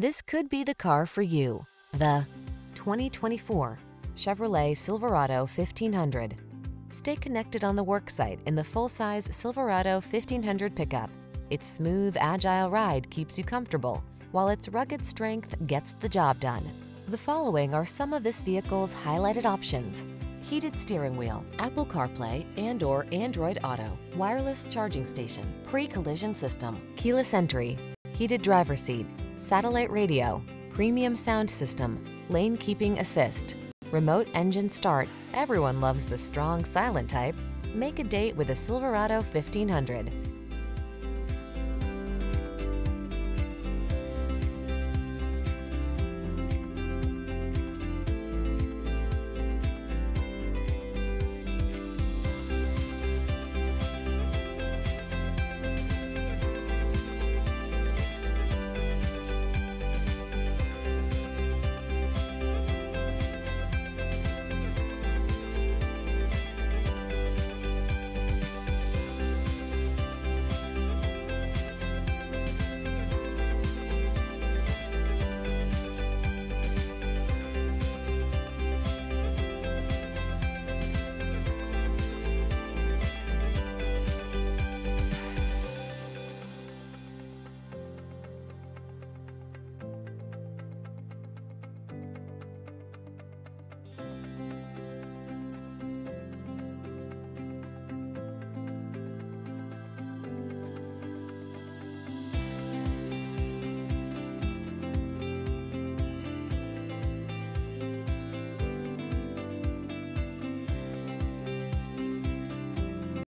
This could be the car for you. The 2024 Chevrolet Silverado 1500. Stay connected on the worksite in the full-size Silverado 1500 pickup. Its smooth, agile ride keeps you comfortable, while its rugged strength gets the job done. The following are some of this vehicle's highlighted options. Heated steering wheel, Apple CarPlay and or Android Auto, wireless charging station, pre-collision system, keyless entry, heated driver seat, satellite radio, premium sound system, lane keeping assist, remote engine start. Everyone loves the strong silent type. Make a date with a Silverado 1500.